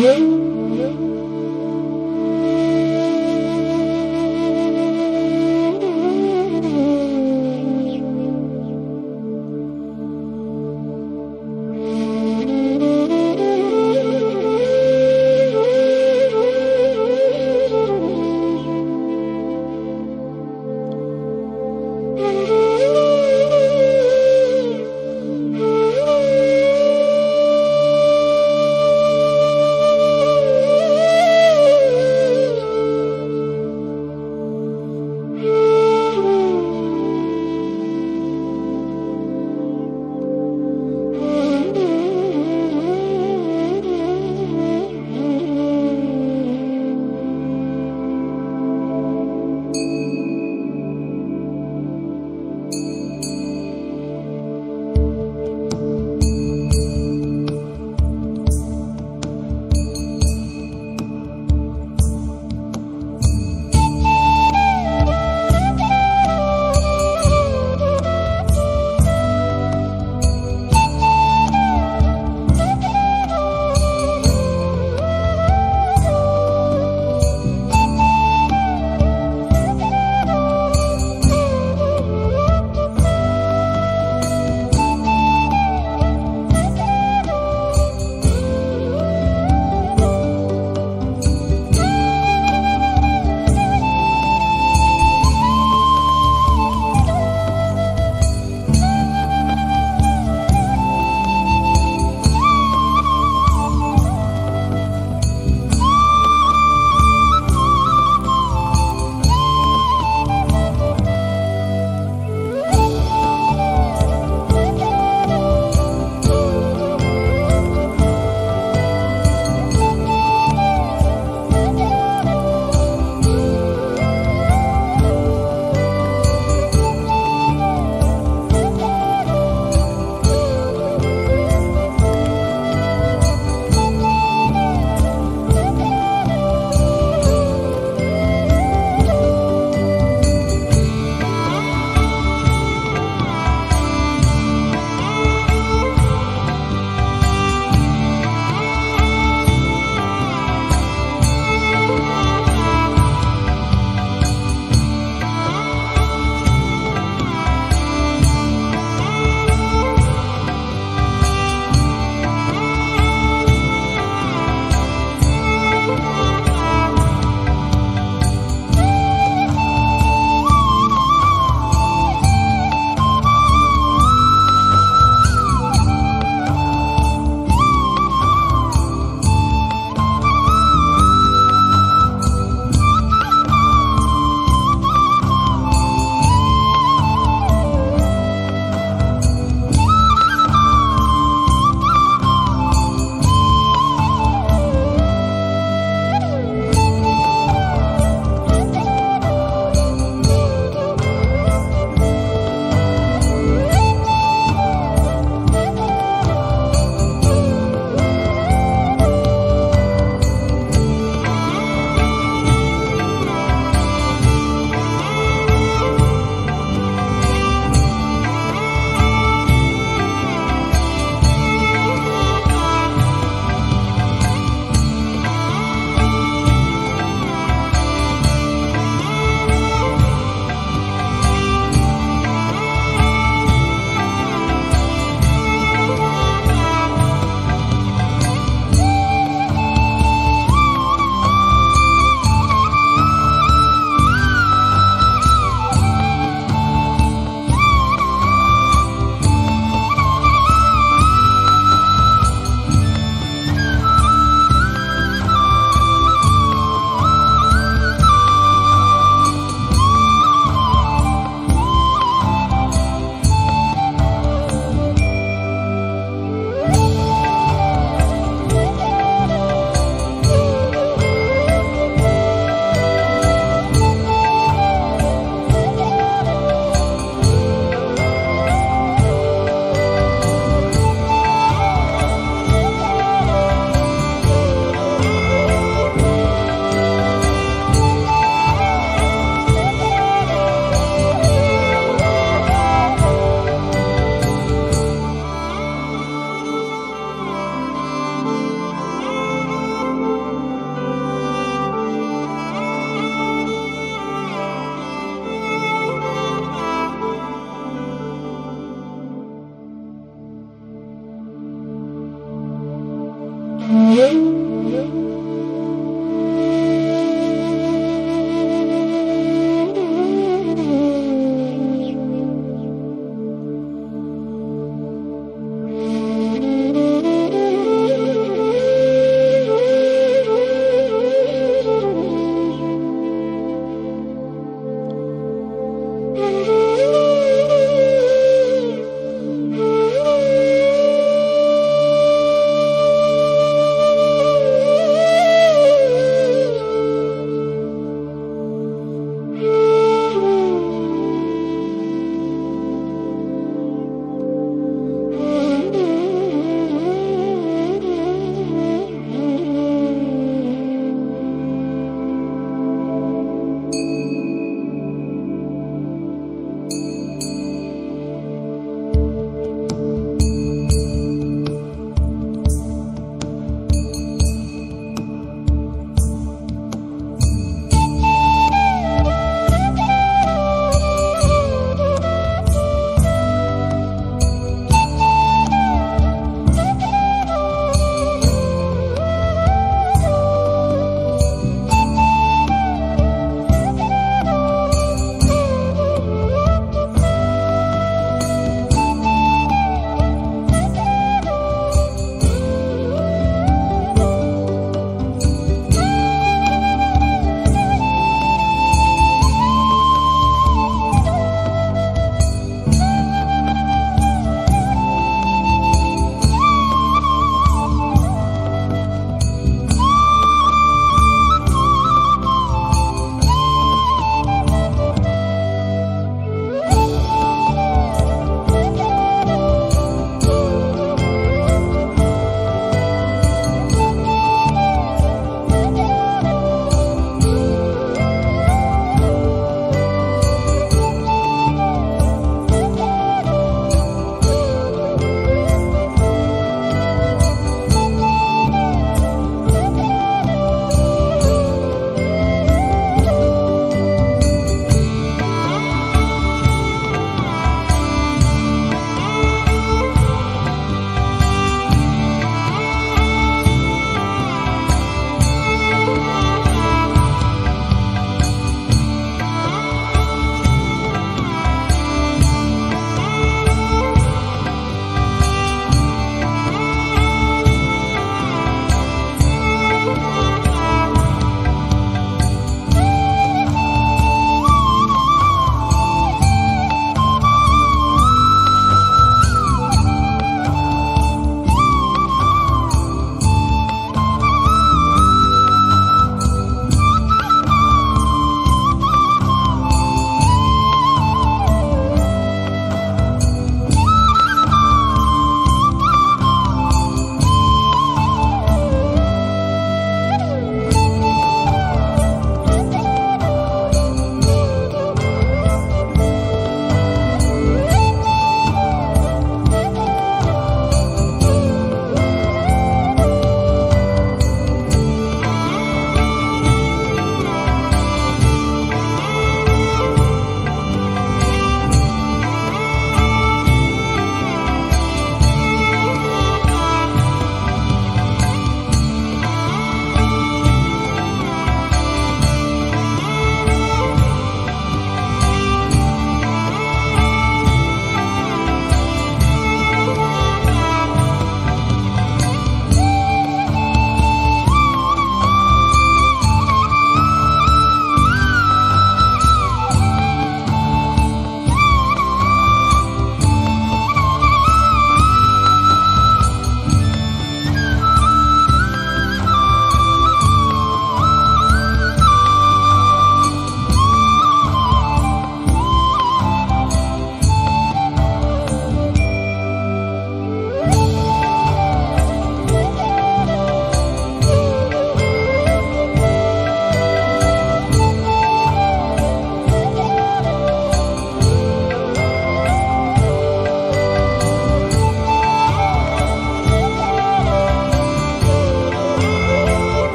Música